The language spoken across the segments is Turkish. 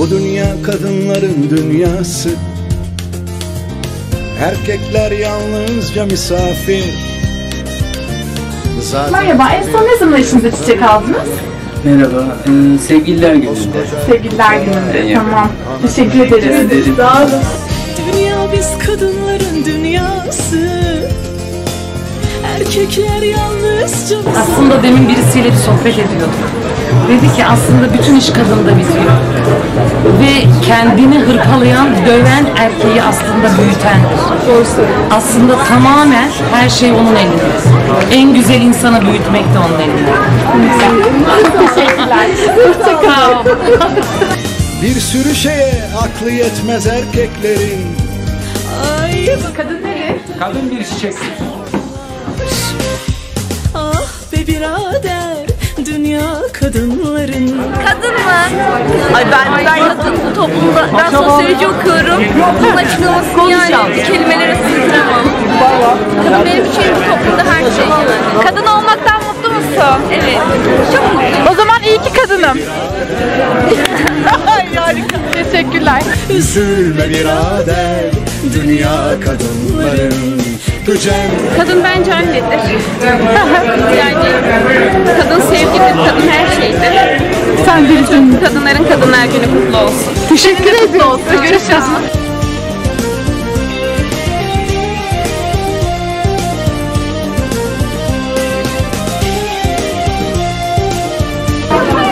Bu dünya kadınların dünyası Erkekler yalnızca misafir Zaten Merhaba, en son ne zaman eşinize çiçek aldınız? Merhaba, ee, sevgililer gününde. Sevgililer gününde. Tamam. Teşekkür ederiz. ederim. Sağ olun. Dünya biz kadınların dünyası Erkekler yalnızca Aslında demin birisiyle bir sohbet ediyorduk. Dedi ki aslında bütün iş kadında bitiyor. Ve kendini hırpalayan, döven erkeği aslında büyütendir. Aslında tamamen her şey onun elinde. En güzel insanı büyütmek de onun elinde. Teşekkürler. Hoşçakalın. bir sürü şeye aklı yetmez erkeklerin Ay Kadın nereye? Kadın bir çiçek. ah be birader Dünya kadınların Kadın mı? Ay ben ben kadın bu toplumda ben sosyoloji okuyorum. Bunun açıklamasını yani kelimelere sığdıramam. Kadın benim için bu toplumda her şey. Kadın olmaktan mutlu musun? Evet. Çok mutluyum. O zaman iyi ki kadınım. Harika. Teşekkürler. Üzülme birader Dünya kadınların Kadın bence annedir. yani kadın sevgidir, kadın her şeydir. Sen bilirsin. Kadınların kadınlar günü kutlu olsun. Teşekkür ederim. Görüşürüz.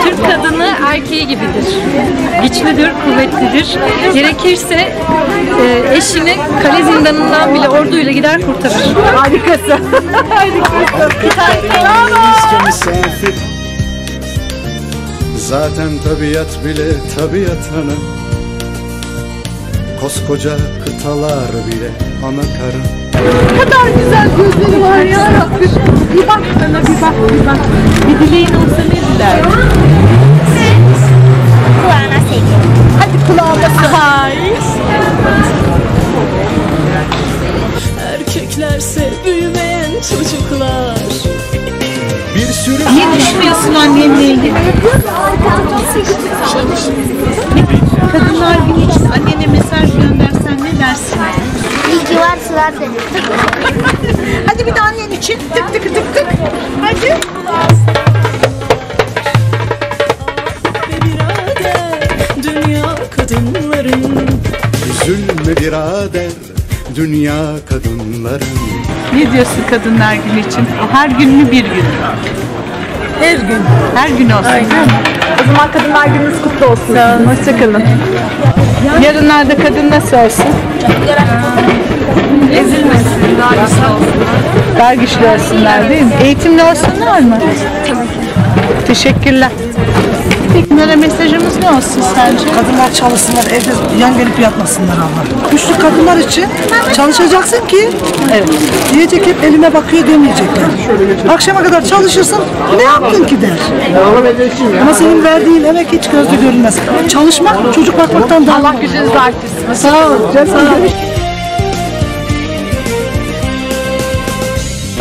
Türk kadını erkeği gibidir. Güçlüdür, kuvvetlidir. Gerekirse e, eşini kale zindanından bile orduyla gider kurtarır. Harikasın. yalnızca misafir Zaten tabiat bile tabiat ana Koskoca kıtalar bile ana karın kadar güzel gözleri var ya Rabbim. Bir bak sana bir bak bir bak. Bir dileğin olsa ne dilerdin? Kulağına sevgi. Hadi kulağıma Hay. Erkeklerse büyümeyen çocuklar Bir sürü Ne düşünüyorsun annenle ilgili? Kadınlar günü için annene mesaj göndersen ne dersin? İyi ki varsın. Hadi bir de annen için tık tık tık tık. Hadi. Dünya kadınların Üzülme birader Dünya kadınların Ne diyorsun kadınlar günü için? Her gün mü bir gün? Her gün. Her gün olsun mi? O zaman kadınlar gününüz kutlu olsun. Sağ olun. Hoşçakalın. Yarınlarda kadın nasıl olsun? Ezilmesin, daha güçlü olsun. Daha güçlü olsunlar değil mi? Eğitimli olsunlar mı? Teşekkürler. Peki mesajımız ne olsun sence? Kadınlar çalışsınlar, evde yan gelip yatmasınlar ama. Güçlü kadınlar için çalışacaksın ki evet. diyecek hep elime bakıyor demeyecekler. Akşama kadar çalışırsın, ne yaptın ki der. Ama senin verdiğin emek hiç gözde görünmez. Çalışmak, çocuk bakmaktan daha... Allah gücünüzü artırsın. Sağ ol. Canım.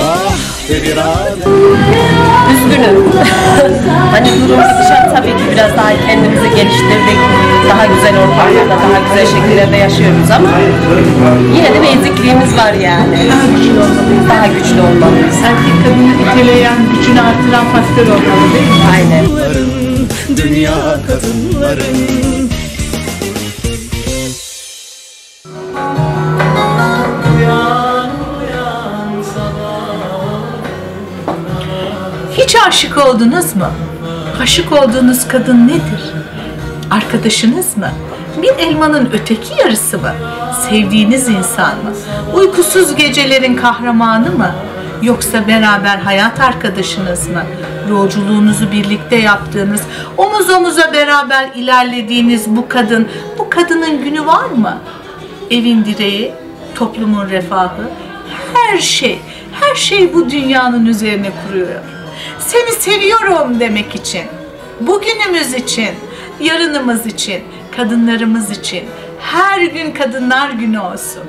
Ah be birader Üzgünüm. hani durum gidişat tabii ki biraz daha kendimizi geliştirdik. Daha güzel ortamlarda, daha güzel şekillerde yaşıyoruz ama yine de bir ezikliğimiz var yani. Daha güçlü olmalıyız. Erkek kadını iteleyen, gücünü artıran faktör olmalı değil mi? Aynen. Dünya kadınların Hiç aşık oldunuz mu? Aşık olduğunuz kadın nedir? Arkadaşınız mı? Bir elmanın öteki yarısı mı? Sevdiğiniz insan mı? Uykusuz gecelerin kahramanı mı? Yoksa beraber hayat arkadaşınız mı? Yolculuğunuzu birlikte yaptığınız, omuz omuza beraber ilerlediğiniz bu kadın, bu kadının günü var mı? Evin direği, toplumun refahı, her şey, her şey bu dünyanın üzerine kuruyor. Seni seviyorum demek için, bugünümüz için, yarınımız için, kadınlarımız için her gün kadınlar günü olsun.